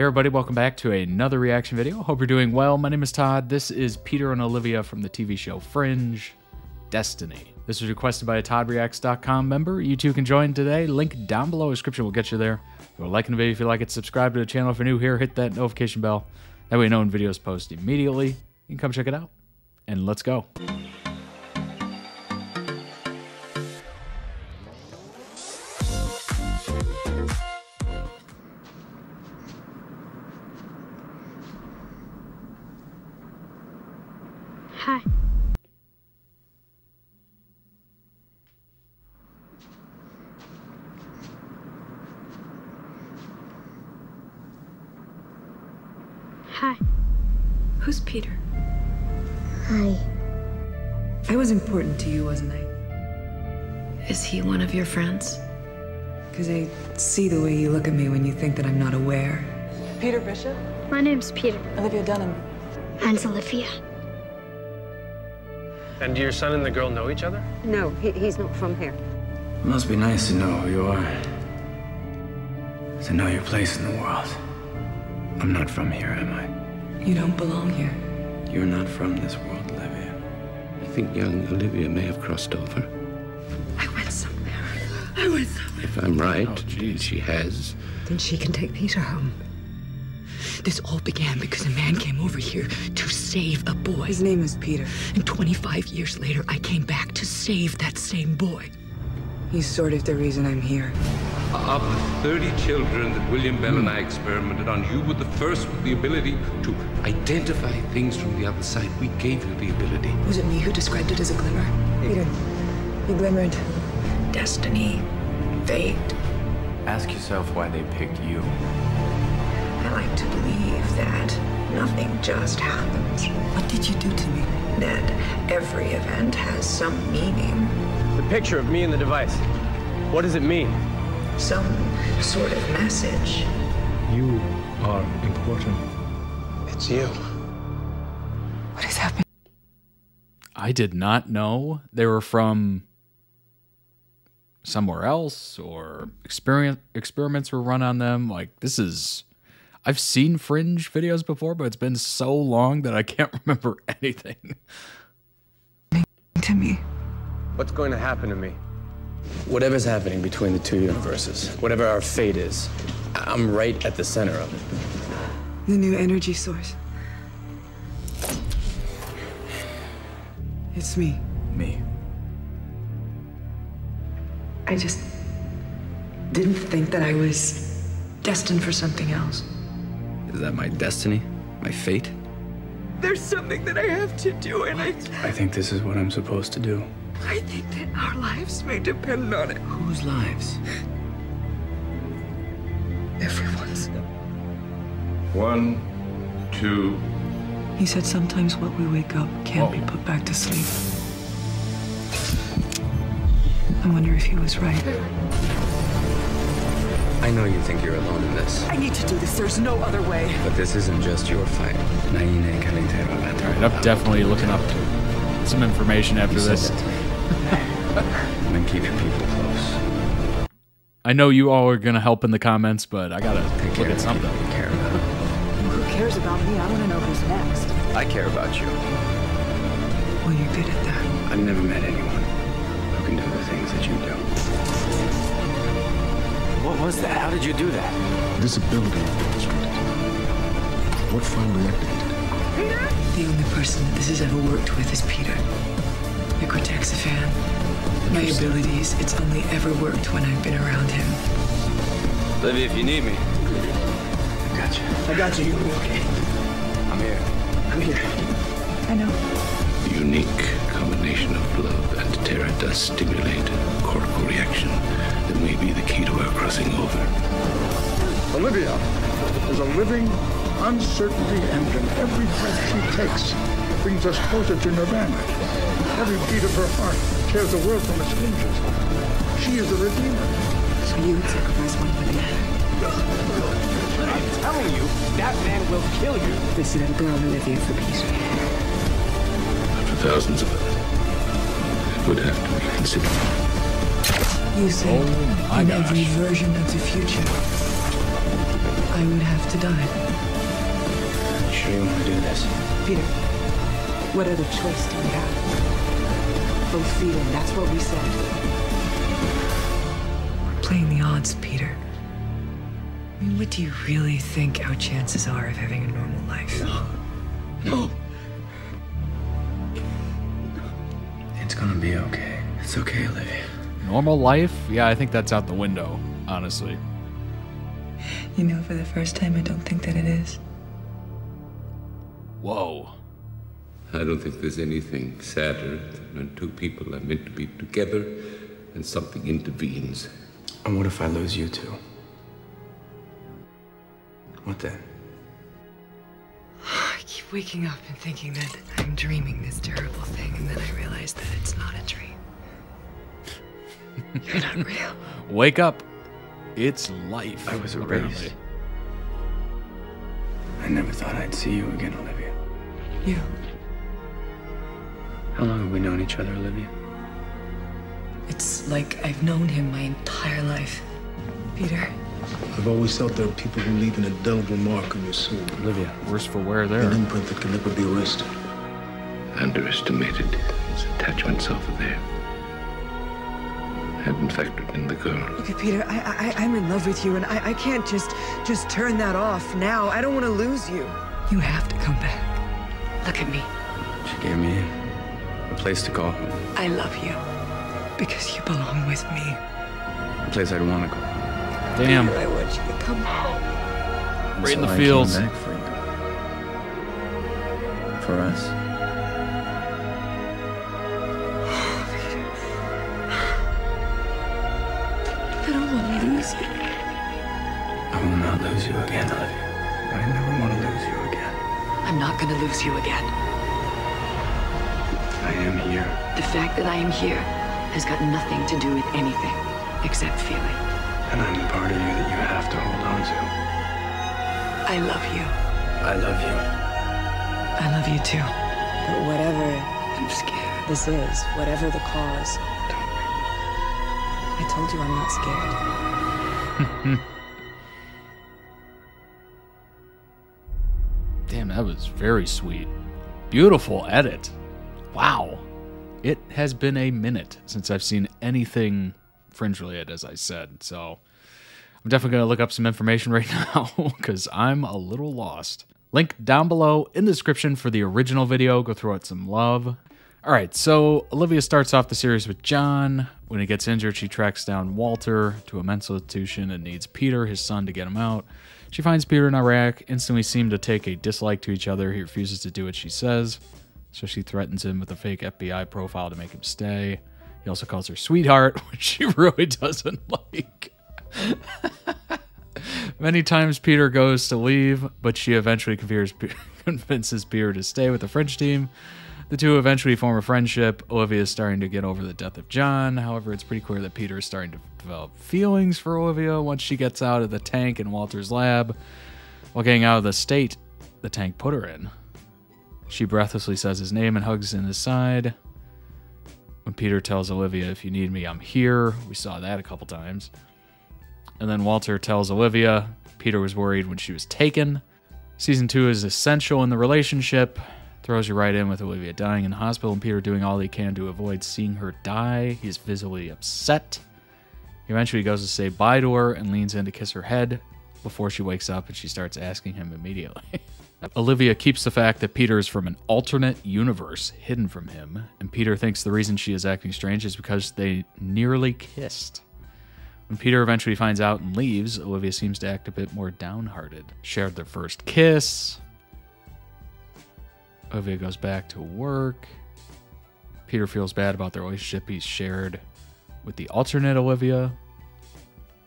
Hey everybody, welcome back to another reaction video. Hope you're doing well. My name is Todd. This is Peter and Olivia from the TV show Fringe Destiny. This was requested by a ToddReacts.com member. You too can join today. Link down below description will get you there. Go like the video if you like it. Subscribe to the channel if you're new here. Hit that notification bell. That way you know when videos post immediately. You can come check it out. And let's go. Peter? Hi. I was important to you, wasn't I? Is he one of your friends? Because I see the way you look at me when you think that I'm not aware. Peter Bishop, My name's Peter. Olivia Dunham. Mine's Olivia. And do your son and the girl know each other? No, he, he's not from here. It must be nice to know who you are. To know your place in the world. I'm not from here, am I? You don't belong here. You're not from this world, Olivia. I think young Olivia may have crossed over. I went somewhere. I went somewhere. If I'm right, Oh, and she has. Then she can take Peter home. This all began because a man came over here to save a boy. His name is Peter. And 25 years later, I came back to save that same boy. He's sort of the reason I'm here. Of the 30 children that William Bell and I experimented on, you were the first with the ability to identify things from the other side. We gave you the ability. Was it me who described it as a glimmer? Peter, you glimmered. Destiny, fate. Ask yourself why they picked you. I like to believe that nothing just happens. What did you do to me? That every event has some meaning, The picture of me and the device. What does it mean? some sort of message. You are important. It's you. What is happening? I did not know they were from somewhere else or experiment experiments were run on them. Like this is I've seen fringe videos before, but it's been so long that I can't remember anything. To me. What's going to happen to me? Whatever's happening between the two universes, whatever our fate is, I'm right at the center of it. The new energy source. It's me. Me. I just didn't think that I was destined for something else. Is that my destiny? My fate? There's something that I have to do, and I, I think this is what I'm supposed to do. I think that our lives may depend on it. Whose lives? Everyone's. One, two, He said sometimes what we wake up can't be oh. put back to sleep. I wonder if he was right. I know you think you're alone in this, I need to do this. There's no other way. but this isn't just your fight. Naine Kalintero Right, I'm definitely looking up some information after this. And then keep your people close. I know you all are gonna help in the comments, but I gotta Take look care at of the something. Cares about me? I want to know who's next. I care about you. Well, you're good at that. I've never met anyone who can do the things that you do. What was that? How did you do that? This ability you demonstrated. What finally activated it? The only person that this has ever worked with is Peter. The Cortex fan. My abilities, it's only ever worked when I've been around him. Olivia, if you need me, I got you. I got you. You'll be okay. I'm here. I'm here. I know. a unique combination of love and terror does stimulate a cortical reaction that may be the key to our crossing over. Olivia is a living uncertainty engine. Every breath she takes brings us closer to Nirvana. Every beat of her heart tears the world from its hinges. She is the Redeemer. So you would sacrifice one for the other. I'm telling you, that man will kill you. This is Brown Olivia for Peter. After thousands of others, it would have to be considered. You said Oh in gosh. every version of the future, I I would have to die. You sure you want to do this? Peter, what other choice do we have? Both feet in, that's what we said. We're playing the odds, Peter. I mean, what do you really think our chances are of having a normal life? No. No. It's gonna be okay. It's okay, Olivia. Normal life? Yeah, I think that's out the window, honestly. You know, for the first time, I don't think that it is. Whoa. I don't think there's anything sadder than when two people are meant to be together and something intervenes. And what if I lose you too? What then? I keep waking up and thinking that I'm dreaming this terrible thing, and then I realize that it's not a dream. You're not real. Wake up. It's life. I was apparently. erased. I never thought I'd see you again, Olivia. You. How long have we known each other, Olivia? It's like I've known him my entire life. Peter. I've always felt there are people who leave an indelible mark on your soul. Olivia. Worse for wear there. An imprint that can never be erased. Underestimated his attachments over there. Hadn't factored in the girl. Okay, Peter, I, I, I'm in love with you, and I, I can't just, just turn that off now. I don't want to lose you. You have to come back. Look at me. She gave me a place to call home. I love you. Because you belong with me. A place I'd want to go. Damn. I want you to come home. And Right in the I fields. Came back for you. For us. I don't want to lose you. I will not lose you again, Olivia. I never want to lose you again. I'm not going to lose you again. I am here. The fact that I am here has got nothing to do with anything except feeling. And I'm the part of you that you have to hold on to. I love you. I love you. I love you too. But whatever I'm scared. this is, whatever the cause, I told you I'm not scared. Damn, that was very sweet. Beautiful edit. Wow. It has been a minute since I've seen anything fringe related, as I said. So I'm definitely going to look up some information right now because I'm a little lost. Link down below in the description for the original video. Go throw it some love. All right, so Olivia starts off the series with John. When he gets injured, she tracks down Walter to a mental institution and needs Peter, his son, to get him out. She finds Peter in Iraq, instantly seem to take a dislike to each other. He refuses to do what she says, so she threatens him with a fake FBI profile to make him stay. He also calls her sweetheart, which she really doesn't like. Many times Peter goes to leave, but she eventually convinces Peter to stay with the Fringe team. The two eventually form a friendship. Olivia is starting to get over the death of John. However, it's pretty clear that Peter is starting to develop feelings for Olivia once she gets out of the tank in Walter's lab. While getting out of the state the tank put her in, she breathlessly says his name and hugs in his side. When Peter tells Olivia, If you need me, I'm here. We saw that a couple times. And then Walter tells Olivia Peter was worried when she was taken. Season 2 is essential in the relationship. Throws you right in with Olivia dying in the hospital and Peter doing all he can to avoid seeing her die. He's visibly upset. He eventually goes to say bye to her and leans in to kiss her head before she wakes up and she starts asking him immediately. Olivia keeps the fact that Peter is from an alternate universe hidden from him, and Peter thinks the reason she is acting strange is because they nearly kissed. When Peter eventually finds out and leaves, Olivia seems to act a bit more downhearted. Shared their first kiss. Olivia goes back to work. Peter feels bad about the relationship he's shared with the alternate Olivia.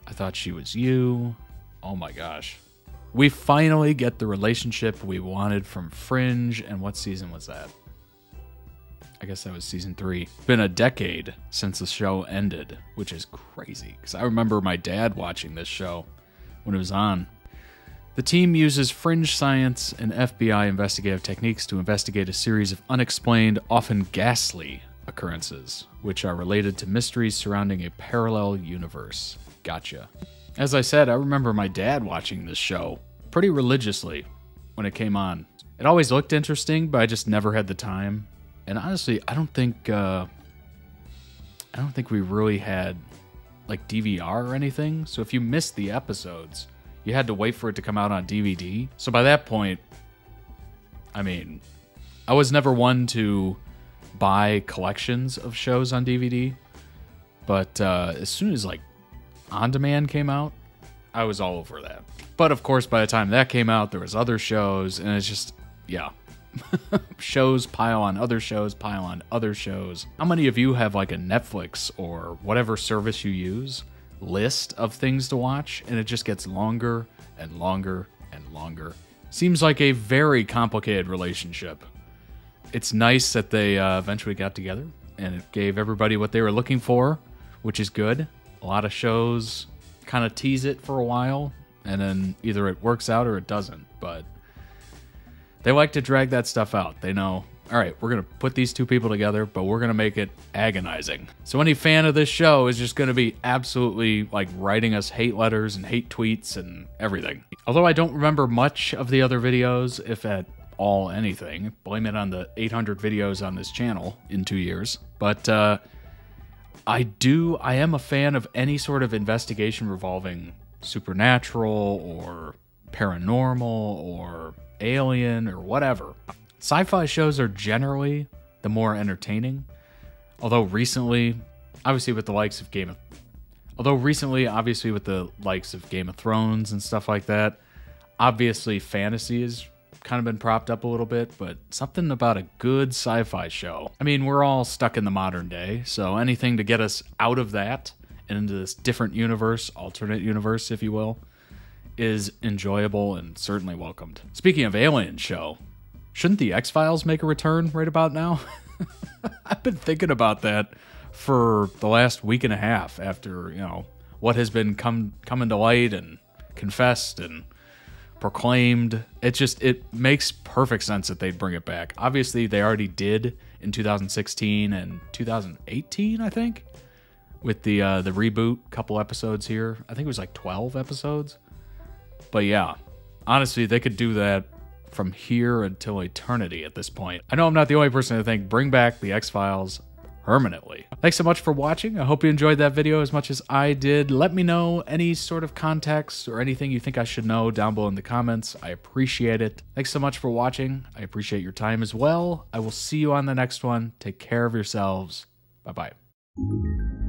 I thought she was you. Oh my gosh. We finally get the relationship we wanted from Fringe. And what season was that? I guess that was season three. Been a decade since the show ended, which is crazy because I remember my dad watching this show when it was on. The team uses fringe science and FBI investigative techniques to investigate a series of unexplained, often ghastly occurrences, which are related to mysteries surrounding a parallel universe. Gotcha. As I said, I remember my dad watching this show pretty religiously when it came on. It always looked interesting, but I just never had the time. And honestly, I don't think uh, I don't think we really had like DVR or anything. So if you missed the episodes, you had to wait for it to come out on DVD. So by that point, I mean, I was never one to buy collections of shows on DVD. But uh, as soon as like on demand came out, I was all over that. But of course, by the time that came out, there was other shows, and it's just yeah, shows pile on other shows, pile on other shows. How many of you have like a Netflix or whatever service you use list of things to watch, and it just gets longer and longer and longer? Seems like a very complicated relationship. It's nice that they uh, eventually got together and it gave everybody what they were looking for, which is good. A lot of shows kind of tease it for a while, and then either it works out or it doesn't. But they like to drag that stuff out. They know, all right, we're going to put these two people together, but we're going to make it agonizing. So any fan of this show is just going to be absolutely like writing us hate letters and hate tweets and everything. Although I don't remember much of the other videos, if at all anything, blame it on the 800 videos on this channel in two years. But uh, I do, I am a fan of any sort of investigation revolving supernatural or paranormal or alien or whatever. Sci fi shows are generally the more entertaining. Although recently, obviously with the likes of Game of Although recently, obviously with the likes of Game of Thrones and stuff like that, obviously fantasy has kind of been propped up a little bit, but something about a good sci-fi show. I mean, we're all stuck in the modern day, so anything to get us out of that and into this different universe, alternate universe, if you will, is enjoyable and certainly welcomed. Speaking of Alien show, shouldn't the X Files make a return right about now? I've been thinking about that for the last week and a half after, you know, what has been come coming to light and confessed and proclaimed. It just it makes perfect sense that they'd bring it back. Obviously, they already did in 2016 and 2018, I think, with the uh, the reboot. Couple episodes here. I think it was like 12 episodes. But yeah, honestly, they could do that from here until eternity at this point. I know I'm not the only person to think bring back the X Files permanently. Thanks so much for watching. I hope you enjoyed that video as much as I did. Let me know any sort of context or anything you think I should know down below in the comments. I appreciate it. Thanks so much for watching. I appreciate your time as well. I will see you on the next one. Take care of yourselves. Bye bye.